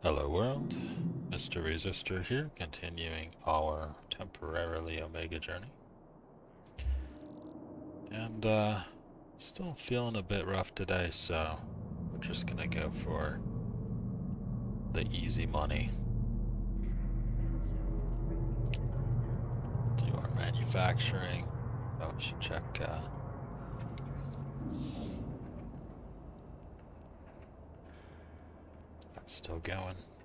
Hello world, Mr. Resistor here, continuing our temporarily Omega journey. And, uh, still feeling a bit rough today, so we're just gonna go for the easy money. Do our manufacturing. Oh, we should check, uh, That's still going.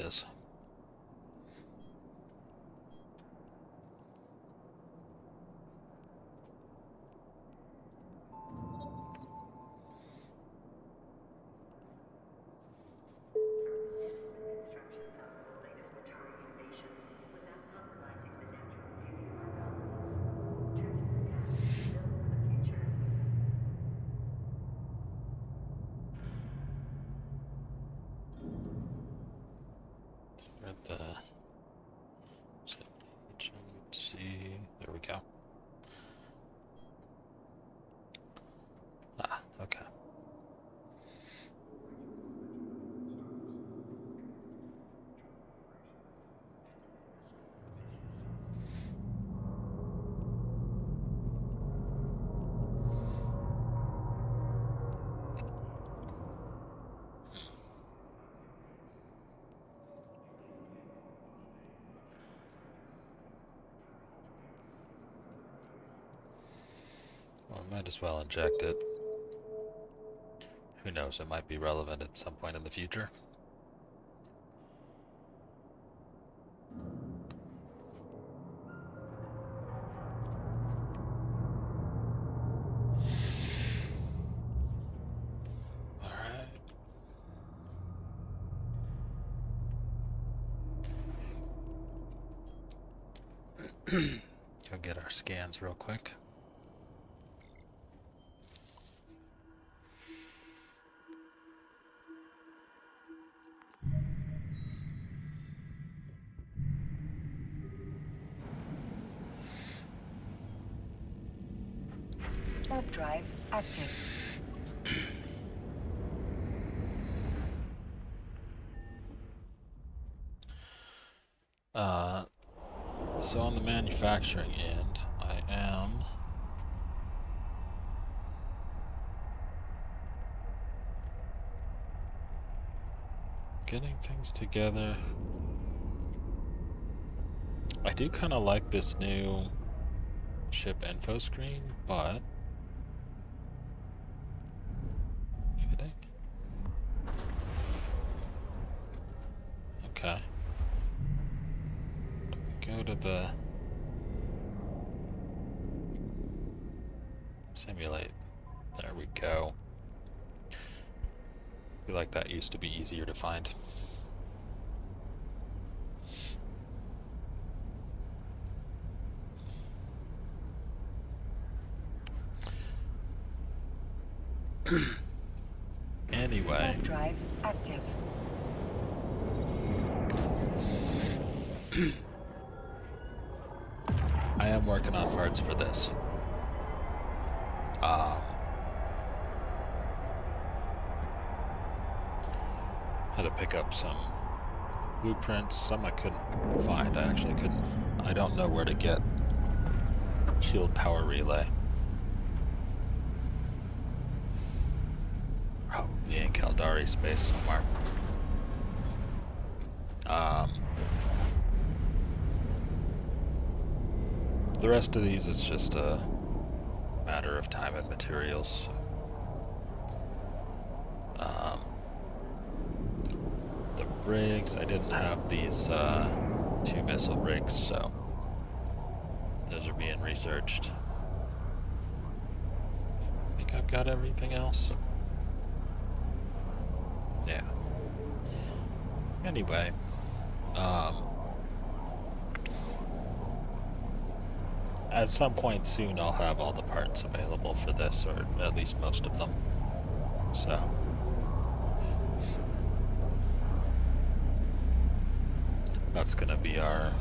Is. Go. Ah, okay. Well, I might as well inject it. Who knows, it might be relevant at some point in the future. Alright. Go get our scans real quick. Warp drive active. Uh, so on the manufacturing end, I am getting things together. I do kind of like this new ship info screen, but Okay. Go to the simulate. There we go. feel like that used to be easier to find. anyway. Drive active. I am working on parts for this. Um, had to pick up some blueprints. Some I couldn't find. I actually couldn't. I don't know where to get shield power relay. Probably in Caldari space somewhere. Um, The rest of these is just a matter of time and materials. Um, the rigs, I didn't have these uh, two missile rigs, so those are being researched. I think I've got everything else. Yeah. Anyway, Um, at some point soon, I'll have all the parts available for this, or at least most of them. So. That's gonna be our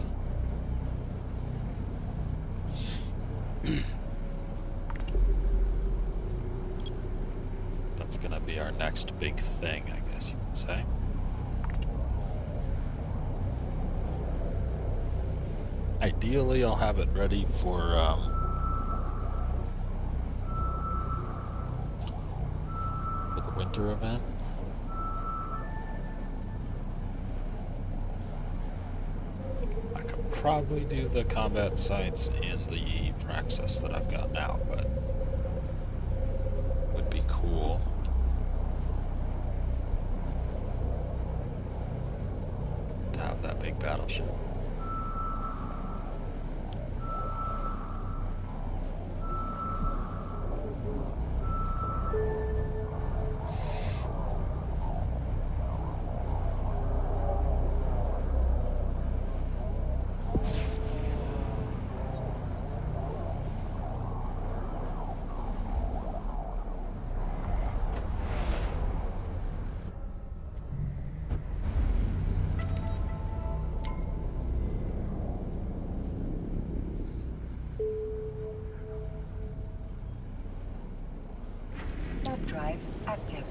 That's gonna be our next big thing, I guess you could say. Ideally, I'll have it ready for, um, for the winter event. I could probably do the combat sites in the Praxis that I've got now, but would be cool. To have that big battleship. Drive active.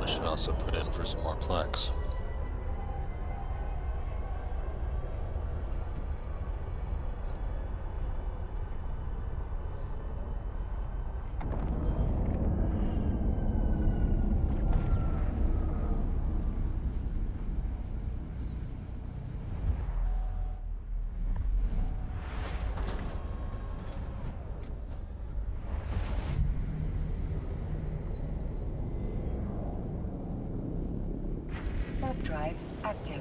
I should also put in for some more plex. Warp drive active.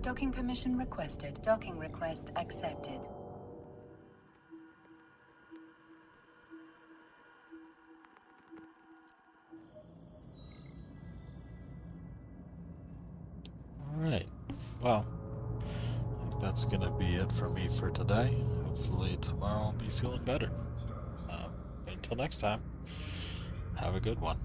Docking permission requested. Docking request accepted. Well, I think that's going to be it for me for today. Hopefully, tomorrow I'll be feeling better. Um, until next time, have a good one.